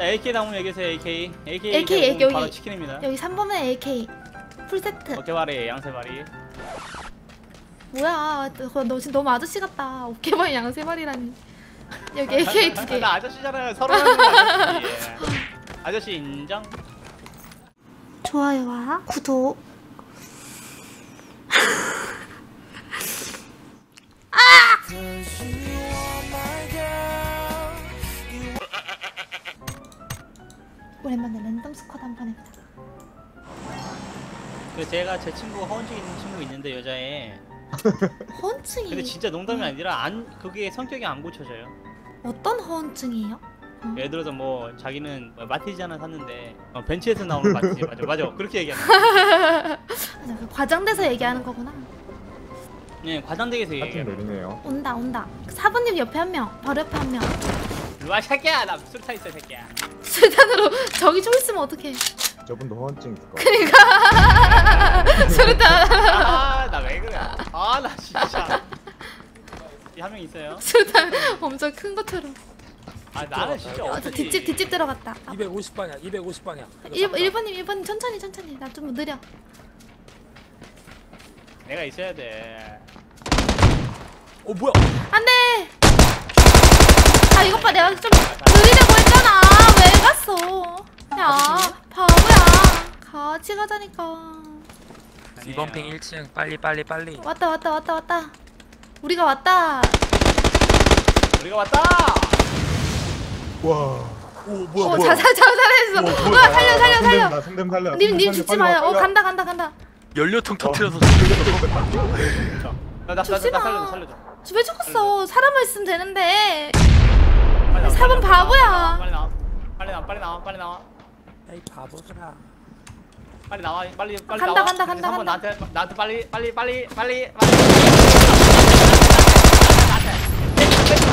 자 AK 나오면 여기서 AK AK AK 이제 여기. 바로 치킨입니다. 여기 3번에 AK 풀세트. 어깨발이 양세발이. 뭐야 너, 너 지금 너무 아저씨 같다. 오케바이 양세발이라니. 여기 AK 두개. 나 아저씨잖아요 서로 아저씨. 아저씨 인정? 좋아요와 구독 오랜만에 랜덤 스쿼드 한번 해보자. 그 제가 제 친구 허언증 있는 친구 있는데 여자애. 허언증이? 근데 진짜 농담이 아니라 안 그게 성격이 안 고쳐져요. 어떤 허언증이에요? 어? 예를 들어서 뭐 자기는 뭐 마티즈 하나 샀는데 어, 벤츠에서 나오는 마티즈. 맞아 맞아. 그렇게 얘기하는 맞아, 그 과장돼서 얘기하는 거구나. 네 과장되게서 얘기해요. 온다 온다. 사부님 옆에 한명 바로 옆에 한명. 일로와 새끼야. 나 술타 있어 새끼야 술탄으로 저기 좀 있으면 어떡해. 저분도 허언증 있을 것 그러니까. 같아요. 술탄 아나 왜 그래. 아 나 진짜. 한 명 있어요? 술탄 엄청 큰 것처럼. 아 나는 진짜 어, 저 어떻게 뒷집 뒷집 들어갔다. 250방향 250방향. 1, 1번님 1번님 천천히 천천히. 나 좀 느려. 내가 있어야 돼. 어 뭐야? 안돼! 아 이것 봐. 내가 좀왜 야. 바보야. 같이 가자니까. 이번 핑 1층 빨리 빨리 빨리. 왔다 왔다 왔다 왔다. 우리가 왔다. 우리가 왔다! 와. 오 뭐야 어 뭐야. 자살 자살했어 뭐야. 살려 살려 살려. 나 상담 살려. 님님 죽지 마요. 어 간다 간다 간다. 연료통 터트려서 나나 죽지 마. 살려줘 살려줘. 왜 죽었어. 사람을 있으면 되는데. 빨리 나와, 사본 빨리 나와, 바보야. 빨리 나와 빨리 나와 빨리 나와 빨리 나와 에이 바보들아. 빨리 나와 빨리 빨리 간다, 나와. 간다, 간다, 한번 간다. 나한테 나한테 빨리 빨리 빨리 빨리 빨리.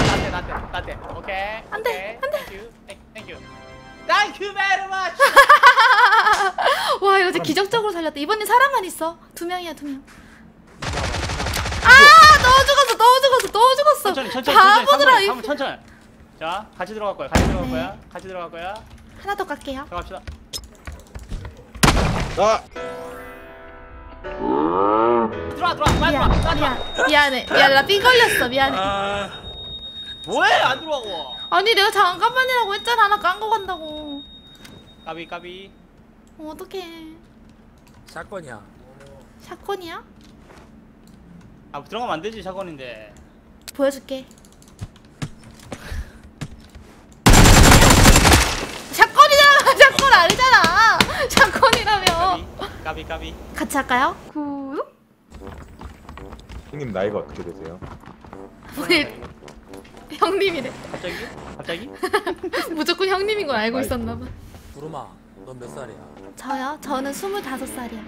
나한테 나한테 나한테 오케이 안 돼, 오케이. 안 돼. Thank you, thank you. Thank you very much. 와 이거 진짜 기적적으로 살렸다. 이번엔 사람만 있어. 두 명이야 두명. 아 너무 죽었어 너무 죽었어 너무 죽었어. 천천히 천천히 바보들아 천천히 자 같이 들어갈 거야 같이 들어갈 네. 거야 같이 들어갈 거야. 하나 더 깎게요. 들어갑시다 아, 들어와 들어와. 빨리 들어와 미안 빨리 들어와. 미안 미안해. 미안해. 나 삥 걸렸어. 미안해. 아. 뭐해? 안 들어가고 아니 내가 잠깐만이라고 했잖아. 하나 깐 거 간다고. 까비 까비. 어, 어떡해. 사건이야. 샷건이야? 아 들어가면 안 되지 샷건인데. 보여줄게. 샷건이잖아. 샷건 아니잖아 샷건이라며 까비 까비 까비 같이 할까요? 구독? 형님 나이가 어떻게 되세요? 우리 형님이래 갑자기 갑자기 무조건 형님인 걸 알고 있었나봐 부르마 넌몇 살이야 저요? 저는 25살이요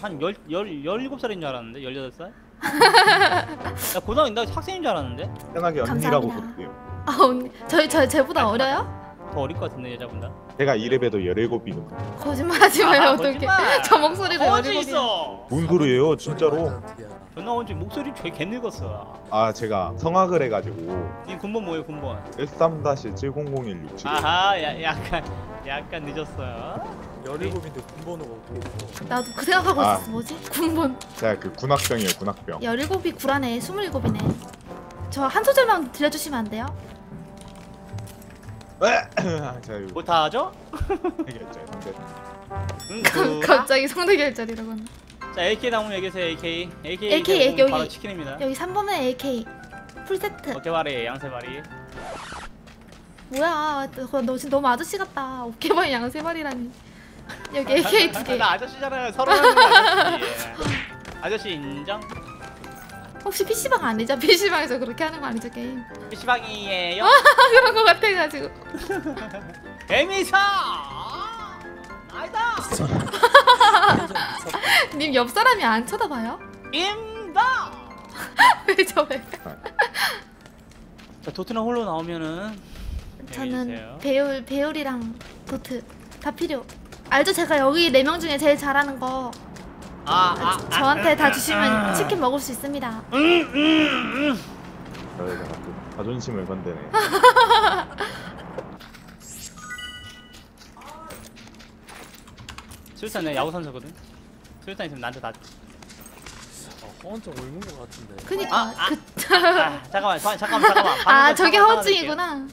한열 열 열일곱 살인 줄 알았는데 열여덟 살? 나 고등학교 나 학생인 줄 알았는데 편하게 언니라고 감사합니다. 부르세요. 아 언니 저희 저 제보다 어려요? 더 어릴 것 같은데 여자분 다 제가 이래봬도 17이거든요. 거짓말하지 마요 아, 어떡해 거짓말. 저 목소리를 어지 열일곱이야. 있어 뭔 소리예요, 진짜로? 존나 언제 목소리 되게 늙었어 아, 제가 성악을 해가지고 니 군번 뭐예요 군번 13-700167. 아하 야, 약간 약간 늦었어요 17인데 군번호가 어떻게 있어 나도 그 생각하고 아. 있었어 뭐지? 군본 제가 그 군악병이에요, 군악병. 17이 구라네 27이네 저 한 소절만 들려주시면 안 돼요? 이거. 못하죠? 해결했죠, 근데 응, 그, 그... 갑자기 성대결절이라고 하네. 자 AK 나오면 여기서 AK. AK, AK 여기. 바로 치킨입니다. 여기 3번에 AK. 풀 세트. 어깨발이 양세발이. 뭐야 너, 너 지금 너무 아저씨 같다. 오케바이 양세발이라니. 여기 AK 두 개. 나 아저씨잖아요. 서로 아저씨. 아저씨 인정? 혹시 PC방 아니죠? PC방에서 그렇게 하는 거 아니죠 게임 PC방이에요? 그런 거 같아가지고 개미사 아니다 님 옆 사람이 안 쳐다봐요? 임다 왜 저래 자 도트나 홀로 나오면은 저는. 배울 배울이랑 도트 다 필요 알죠? 제가 여기 네 명 중에 제일 잘하는 거 아, 아, 아, 저한테 아, 다 아, 주시면 치킨 먹을 수 있습니다. 음, 음, 음. 저희가 자존심을 건드네. 술탄 내 야구 선수거든. 술탄 있으면 나한테 다. 허언증 옮는 것 같은데. 그니까 아, 아, 그. 아, 잠깐만, 저, 잠깐만, 잠깐만. 아, 저게 허언증이구나.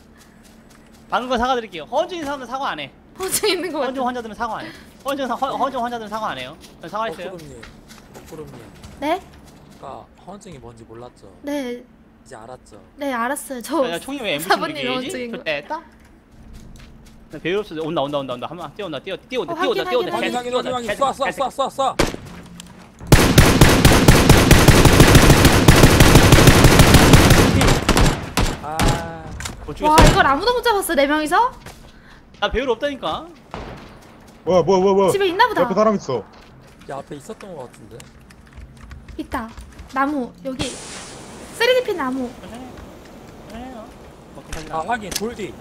방금 거 사과드릴게요. 허언증 있는 사람은 사과 안 해. 허언증 있는 거. 허언증 환자들은 사과 안 해. 허언증 사- 허- 허언증 환자들은 사과 안 해요. 전 사과했어요. 먹구름님, 먹구름님. 네? 아까 허언증이 뭔지 몰랐죠? 네, 이제 알았죠? 네 알았어요. 저 야, 총이 왜 엠부시 사부님 얘기지? 허언증인 거. 그때 딱. 배율 없어. 온다, 온다, 온다, 온다. 한번 뛰어온다, 뛰어, 뛰어온다, 어, 뛰어온다, 확인, 뛰어온다. 확인, 계속 확인, 확인, 뛰어온다, 확인. 쏴, 계속, 쏴, 계속. 쏴, 쏴, 쏴. 아, 못 와 죽였어. 이걸 아무도 못 잡았어 네 명이서? 나 배율 없다니까. 뭐야 뭐야 뭐야 뭐야 집에 있나 보다. 옆에 사람 있어 야 앞에 있었던 것 같은데. 있다. 나무 여기 3D 나무. 천천히. 천천히 해요. 먹고 살지 아 마. 확인 술잔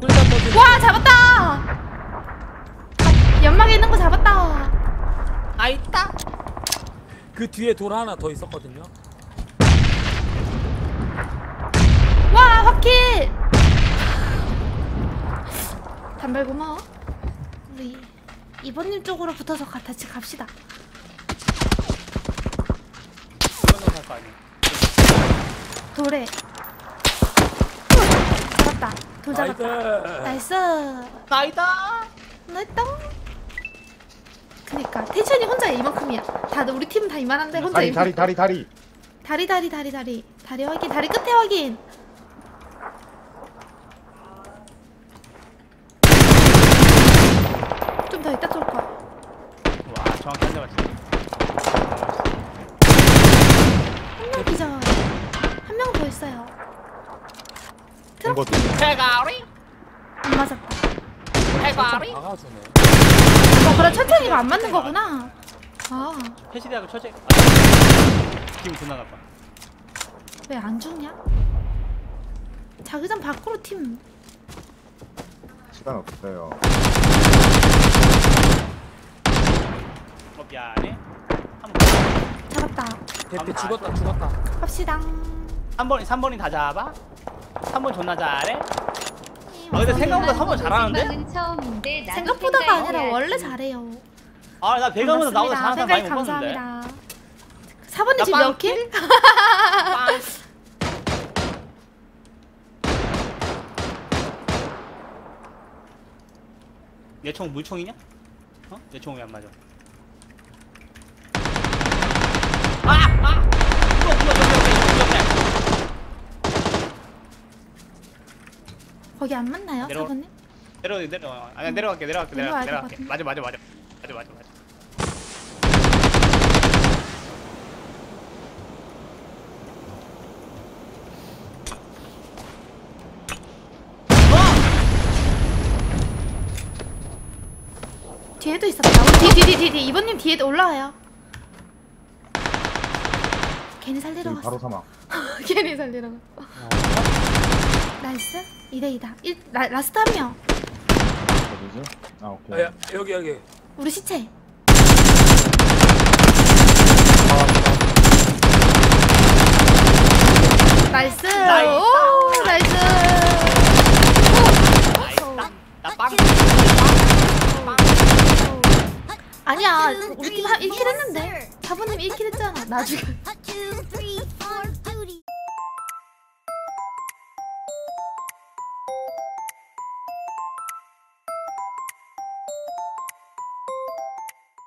던지. 와 잡았다. 연막에 있는 거 잡았다. 아 있다. 그 뒤에 돌 하나 더 있었거든요. 와 확kill. 단발 고마워. 우리 이번님 쪽으로 붙어서 가- 같이 갑시다. 돌에 잡았다. 돌 nice. 잡았다. nice. nice다. nice. 그니까 텐션이 혼자 이만큼이야. 다들 우리 팀다 이만한데 혼자 다리 이만큼. 다리 다리 다리 다리 다리 다리 다리 다리 확인 다리 끝에 확인 좀 더 이따 쏠 거야 와 정확히 한 대맞지. 한 명 기절 한 명 더 있어요 본거 대가리. 안 맞았다 대가리. 박아주네. 어 그래 천천히 이거 안 맞는 거구나 아왜안 패시대하고 처제. 기분 존나 나빠. 죽냐 자기장 밖으로 팀 시간 없어요 어 미안해. 한 번 잡았다 대패 아, 죽었다 죽었다. 갑시다 3번 3번이 다 잡아. 3번 존나 잘해. 아 근데 생각보다 3번 잘하는데? 생각보다가 아니라. 원래 잘해요 아 나 배가면서 나보다 잘하는 사람 많이 못 봤는데. 감사합니다 사번님 나 지금 몇 킬? 빵. 얘총 물총이냐? 어? 얘 총이 안 맞아. 아! 아! 이거 이거 이거 이거 이거 거기 안 맞나요 내려와. 사번님? 내려 내려. 아니 내려갈게 내려갈게 내려와야 내려갈게 내려갈게. 같은데? 맞아 맞아 맞아. 맞아 맞아 맞아. 뒤에도 있었다. 우리 뒤, 뒤, 뒤, 뒤. 이번님 뒤에도 올라와요. 괜히 살리러 지금 갔어. 바로 사망 괜히 살리러 갔어. nice. 2대 2다. 1, 라, last 한 명. 어디지? 아 오케이 아, 야, 여기 여기. 우리 시체. nice. nice. 오, nice. 나 빵. 아니야. 우리 팀 1킬 했는데. 사부님 1킬 했잖아. 나중에.